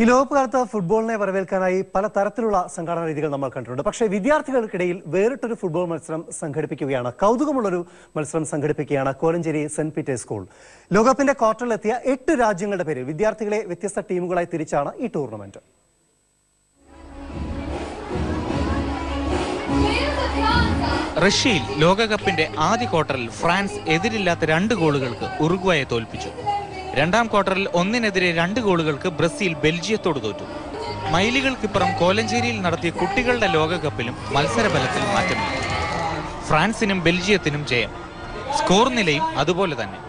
ഈ ലോകകപ്പ് ഫുട്ബോളിനെ വരവേൽക്കാനായി പല തരത്തിലുള്ള സംഘടനാ രീതികൾ നമ്മൾ കണ്ടിട്ടുണ്ട്. പക്ഷേ വിദ്യാർത്ഥികൾക്കിടയിൽ വേറിട്ടൊരു ഫുട്ബോൾ മത്സരം സംഘടിപ്പിക്കുകയാണ്. കൗതുകമുള്ളൊരു മത്സരം സംഘടിപ്പിക്കുകയാണ് കോലഞ്ചേരി സെന്റ് പീറ്റേഴ്സ് സ്കൂൾ. ലോകകപ്പിന്റെ ക്വാർട്ടറിലെത്തിയ എട്ട് രാജ്യങ്ങളുടെ പേരിൽ വിദ്യാർത്ഥികളെ വ്യത്യസ്ത ടീമുകളായി തിരിച്ചാണ് ഈ ടൂർണമെന്റ്. റഷ്യയിൽ ലോകകപ്പിന്റെ ആദ്യ ക്വാർട്ടറിൽ ഫ്രാൻസ് എതിരില്ലാത്ത രണ്ട് ഗോളുകൾക്ക് ഉറുഗ്വായെ തോൽപ്പിച്ചു. രണ്ടാം ക്വാർട്ടറിൽ ഒന്നിനെതിരെ രണ്ട് ഗോളുകൾക്ക് ബ്രസീൽ ബെൽജിയത്തോട് തോറ്റു. മൈലുകൾക്കിപ്പുറം കോലഞ്ചേരിയിൽ നടത്തിയ കുട്ടികളുടെ ലോകകപ്പിലും മത്സരബലത്തിൽ മാറ്റമില്ല ഫ്രാൻസിനും ബെൽജിയത്തിനും ജയം. സ്കോർ നിലയും അതുപോലെ തന്നെ.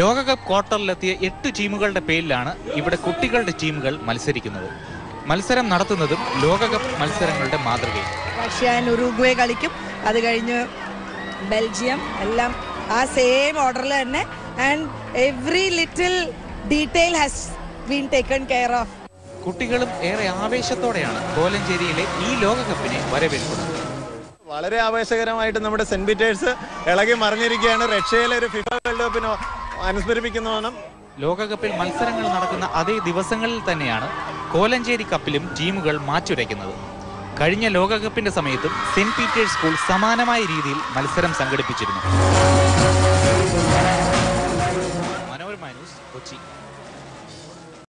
ലോകകപ്പ് ക്വാർട്ടറിലെത്തിയ എട്ട് ടീമുകളുടെ പേരിലാണ് ഇവിടെ കുട്ടികളുടെ ടീമുകൾ മത്സരിക്കുന്നത്. മത്സരം നടത്തുന്നതും ലോകകപ്പ് മത്സരങ്ങളുടെ മാതൃകയിൽ റഷ്യ ഉറുഗ്വേ കളിക്കും. അത് കഴിഞ്ഞ് ബെൽജിയം എല്ലാം ആ സെയിം ഓർഡറിൽ തന്നെ. And every little detail has been taken care of കുട്ടികളും ഏറെ ആവേശത്തോടെയാണ് കോലഞ്ചേരിയിലെ ഈ ലോകകപ്പിനെ വരവേൽക്കുന്നത്. വളരെ ആവേശകരമായിട്ട് നമ്മുടെ സെന്റ് പീറ്റേഴ്സ് ഇളകി മറിഞ്ഞിരിക്കുകയാണ്. റഷ്യയിലെ ഒരു ഫിഫ വേൾഡ് കപ്പിന് അനുസ്മരിപ്പിക്കുന്നതാണ് ലോകകപ്പിൽ മത്സരങ്ങൾ നടക്കുന്ന അതേ ദിവസങ്ങളിൽ തന്നെയാണ് കോലഞ്ചേരി കപ്പിലും ടീമുകൾ മാറ്റുരയ്ക്കുന്നത്. കഴിഞ്ഞ ലോകകപ്പിന്റെ സമയത്തും സെന്റ് പീറ്റേഴ്സ് സ്കൂൾ സമാനമായ രീതിയിൽ മത്സരം സംഘടിപ്പിച്ചിരുന്നു. മനോരമ ന്യൂസ് കൊച്ചി.